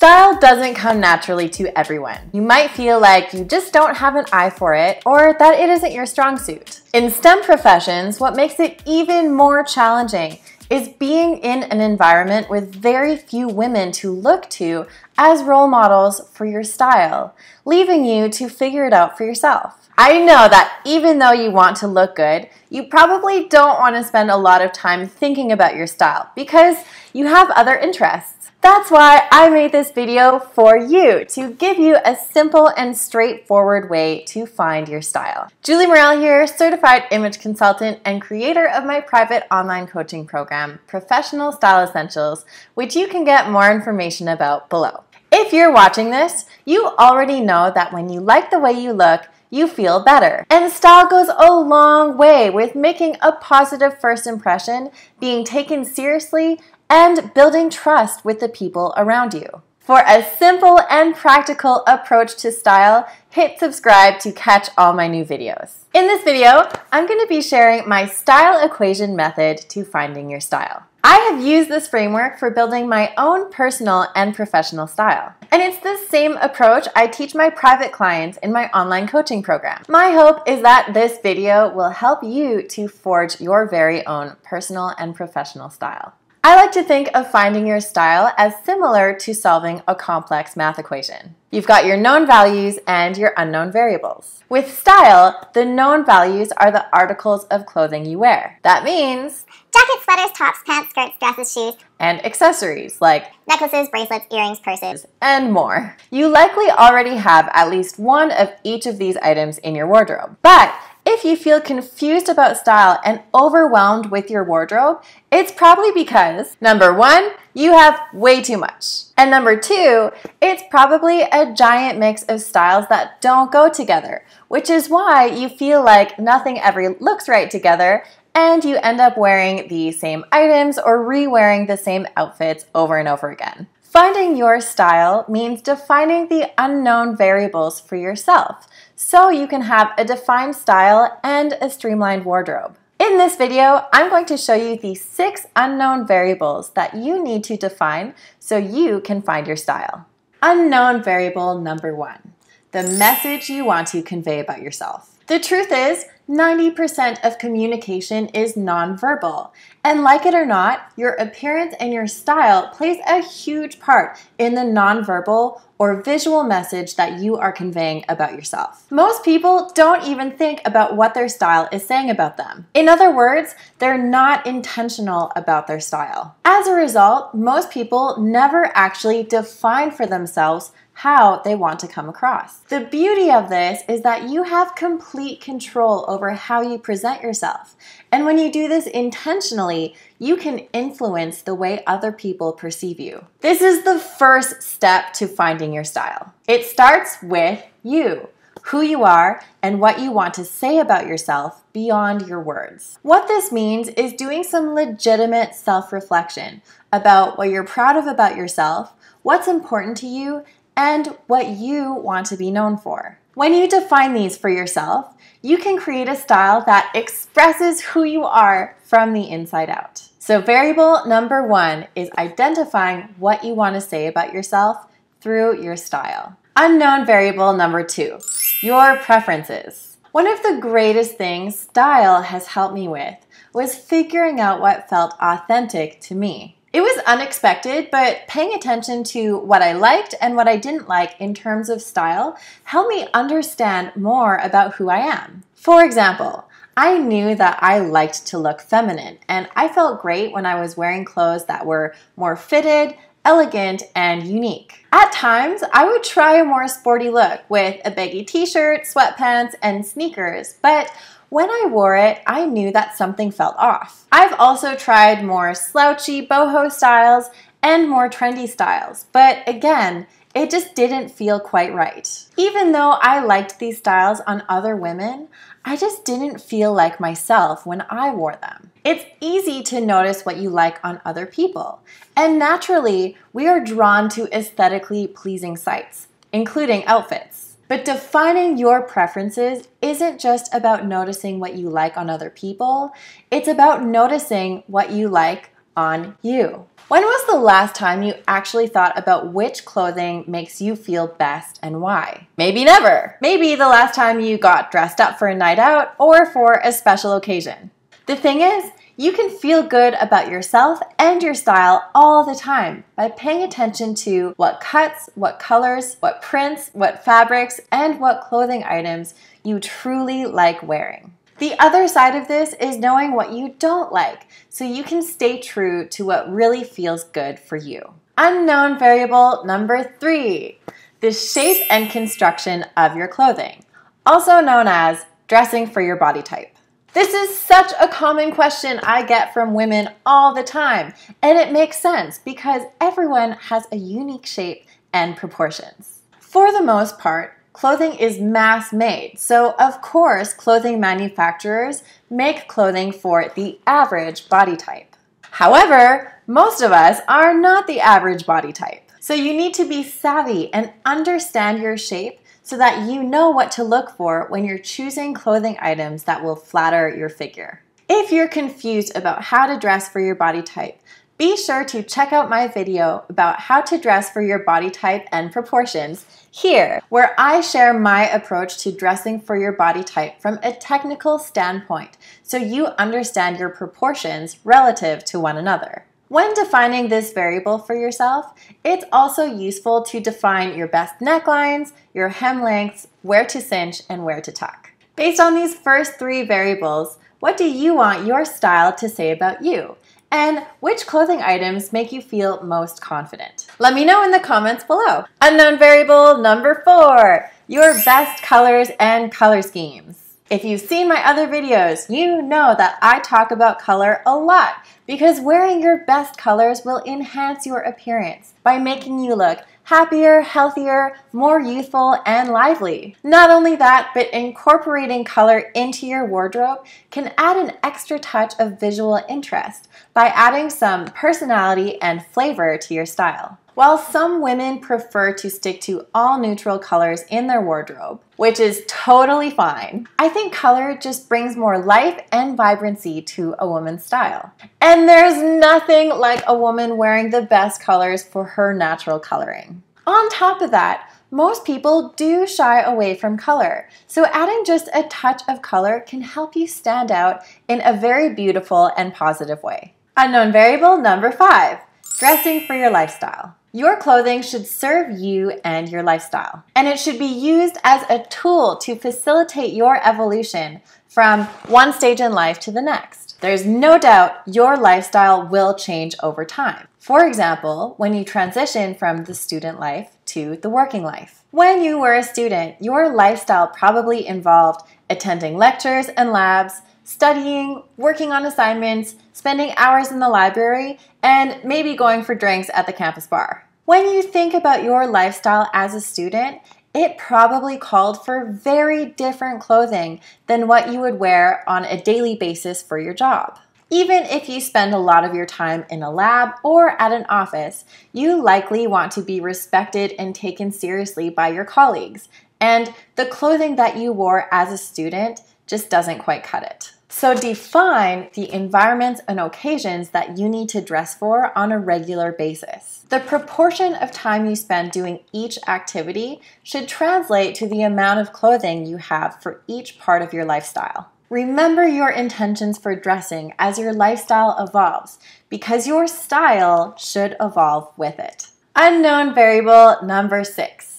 Style doesn't come naturally to everyone. You might feel like you just don't have an eye for it or that it isn't your strong suit. In STEM professions, what makes it even more challenging is being in an environment with very few women to look to as role models for your style, leaving you to figure it out for yourself. I know that even though you want to look good, you probably don't want to spend a lot of time thinking about your style because you have other interests. That's why I made this video for you to give you a simple and straightforward way to find your style. Julie Murrell here, certified image consultant and creator of my private online coaching program, Professional Style Essentials, which you can get more information about below. If you're watching this, you already know that when you like the way you look, you feel better. And style goes a long way with making a positive first impression, being taken seriously, and building trust with the people around you. For a simple and practical approach to style, hit subscribe to catch all my new videos. In this video, I'm going to be sharing my style equation method to finding your style. I have used this framework for building my own personal and professional style. And it's the same approach I teach my private clients in my online coaching program. My hope is that this video will help you to forge your very own personal and professional style. I like to think of finding your style as similar to solving a complex math equation. You've got your known values and your unknown variables. With style, the known values are the articles of clothing you wear. That means jackets, sweaters, tops, pants, skirts, dresses, shoes, and accessories like necklaces, bracelets, earrings, purses, and more. You likely already have at least one of each of these items in your wardrobe. But if you feel confused about style and overwhelmed with your wardrobe, it's probably because number one, you have way too much. And number two, it's probably a giant mix of styles that don't go together, which is why you feel like nothing ever looks right together and you end up wearing the same items or re wearing the same outfits over and over again. Finding your style means defining the unknown variables for yourself so you can have a defined style and a streamlined wardrobe. In this video, I'm going to show you the six unknown variables that you need to define so you can find your style. Unknown variable number one, the message you want to convey about yourself. The truth is, 90% of communication is nonverbal. And like it or not, your appearance and your style plays a huge part in the nonverbal or visual message that you are conveying about yourself. Most people don't even think about what their style is saying about them. In other words, they're not intentional about their style. As a result, most people never actually define for themselves how they want to come across. The beauty of this is that you have complete control over how you present yourself. And when you do this intentionally, you can influence the way other people perceive you. This is the first step to finding your style. It starts with you who you are, and what you want to say about yourself beyond your words. What this means is doing some legitimate self reflection about what you're proud of about yourself, what's important to you, and what you want to be known for. When you define these for yourself, you can create a style that expresses who you are from the inside out. So, variable number one is identifying what you want to say about yourself through your style. Unknown variable number two, your preferences. One of the greatest things style has helped me with was figuring out what felt authentic to me. It was unexpected, but paying attention to what I liked and what I didn't like in terms of style helped me understand more about who I am. For example, I knew that I liked to look feminine, and I felt great when I was wearing clothes that were more fitted, elegant, and unique. At times, I would try a more sporty look with a baggy t shirt, sweatpants, and sneakers, but when I wore it, I knew that something felt off. I've also tried more slouchy boho styles and more trendy styles, but again, it just didn't feel quite right. Even though I liked these styles on other women, I just didn't feel like myself when I wore them. It's easy to notice what you like on other people, and naturally, we are drawn to aesthetically pleasing sights, including outfits. But defining your preferences isn't just about noticing what you like on other people, it's about noticing what you like on you. When was the last time you actually thought about which clothing makes you feel best and why? Maybe never. Maybe the last time you got dressed up for a night out or for a special occasion. The thing is, you can feel good about yourself and your style all the time by paying attention to what cuts, what colors, what prints, what fabrics, and what clothing items you truly like wearing. The other side of this is knowing what you don't like so you can stay true to what really feels good for you. Unknown variable number three the shape and construction of your clothing, also known as dressing for your body type. This is such a common question I get from women all the time, and it makes sense because everyone has a unique shape and proportions. For the most part, Clothing is mass made, so of course, clothing manufacturers make clothing for the average body type. However, most of us are not the average body type. So you need to be savvy and understand your shape so that you know what to look for when you're choosing clothing items that will flatter your figure. If you're confused about how to dress for your body type, be sure to check out my video about how to dress for your body type and proportions here, where I share my approach to dressing for your body type from a technical standpoint so you understand your proportions relative to one another. When defining this variable for yourself, it's also useful to define your best necklines, your hem lengths, where to cinch, and where to tuck. Based on these first three variables, what do you want your style to say about you? And which clothing items make you feel most confident? Let me know in the comments below. Unknown variable number four, your best colors and color schemes. If you've seen my other videos, you know that I talk about color a lot because wearing your best colors will enhance your appearance by making you look happier, healthier, more youthful, and lively. Not only that, but incorporating color into your wardrobe can add an extra touch of visual interest by adding some personality and flavor to your style. While some women prefer to stick to all neutral colors in their wardrobe, which is totally fine, I think color just brings more life and vibrancy to a woman's style. And there's nothing like a woman wearing the best colors for her natural coloring. On top of that, most people do shy away from color, so adding just a touch of color can help you stand out in a very beautiful and positive way. Unknown variable number five dressing for your lifestyle. Your clothing should serve you and your lifestyle, and it should be used as a tool to facilitate your evolution from one stage in life to the next. There's no doubt your lifestyle will change over time. For example, when you transition from the student life to the working life. When you were a student, your lifestyle probably involved attending lectures and labs, studying, working on assignments, spending hours in the library, and maybe going for drinks at the campus bar. When you think about your lifestyle as a student, it probably called for very different clothing than what you would wear on a daily basis for your job. Even if you spend a lot of your time in a lab or at an office, you likely want to be respected and taken seriously by your colleagues, and the clothing that you wore as a student just doesn't quite cut it. So define the environments and occasions that you need to dress for on a regular basis. The proportion of time you spend doing each activity should translate to the amount of clothing you have for each part of your lifestyle. Remember your intentions for dressing as your lifestyle evolves because your style should evolve with it. Unknown variable number six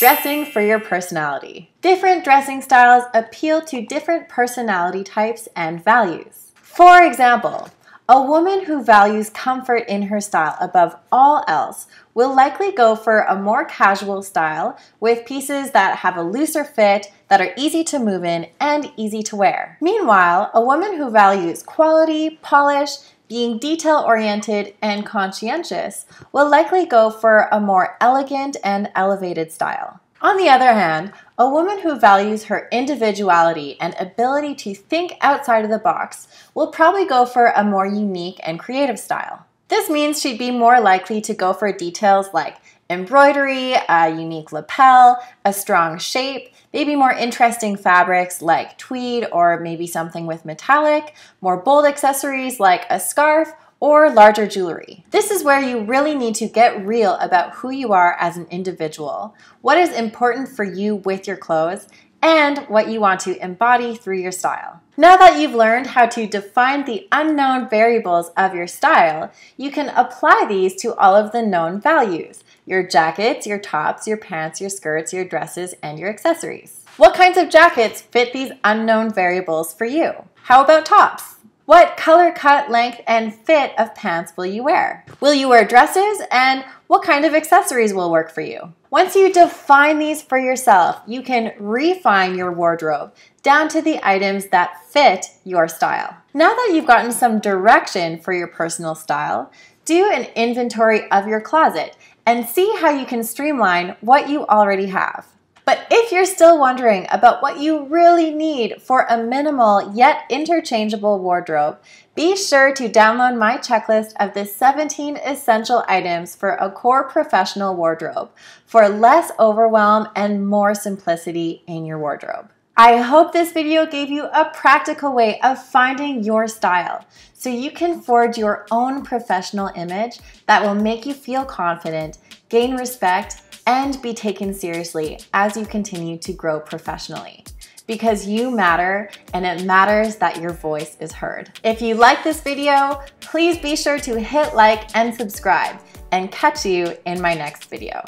Dressing for your personality. Different dressing styles appeal to different personality types and values. For example, a woman who values comfort in her style above all else will likely go for a more casual style with pieces that have a looser fit, that are easy to move in, and easy to wear. Meanwhile, a woman who values quality, polish, being detail oriented and conscientious, will likely go for a more elegant and elevated style. On the other hand, a woman who values her individuality and ability to think outside of the box will probably go for a more unique and creative style. This means she'd be more likely to go for details like embroidery, a unique lapel, a strong shape, maybe more interesting fabrics like tweed or maybe something with metallic, more bold accessories like a scarf, or larger jewelry. This is where you really need to get real about who you are as an individual, what is important for you with your clothes, and what you want to embody through your style. Now that you've learned how to define the unknown variables of your style, you can apply these to all of the known values your jackets, your tops, your pants, your skirts, your dresses, and your accessories. What kinds of jackets fit these unknown variables for you? How about tops? What color, cut, length, and fit of pants will you wear? Will you wear dresses? And what kind of accessories will work for you? Once you define these for yourself, you can refine your wardrobe down to the items that fit your style. Now that you've gotten some direction for your personal style, do an inventory of your closet and see how you can streamline what you already have. But if you're still wondering about what you really need for a minimal yet interchangeable wardrobe, be sure to download my checklist of the 17 essential items for a core professional wardrobe for less overwhelm and more simplicity in your wardrobe. I hope this video gave you a practical way of finding your style so you can forge your own professional image that will make you feel confident, gain respect, and be taken seriously as you continue to grow professionally. Because you matter and it matters that your voice is heard. If you like this video, please be sure to hit like and subscribe and catch you in my next video.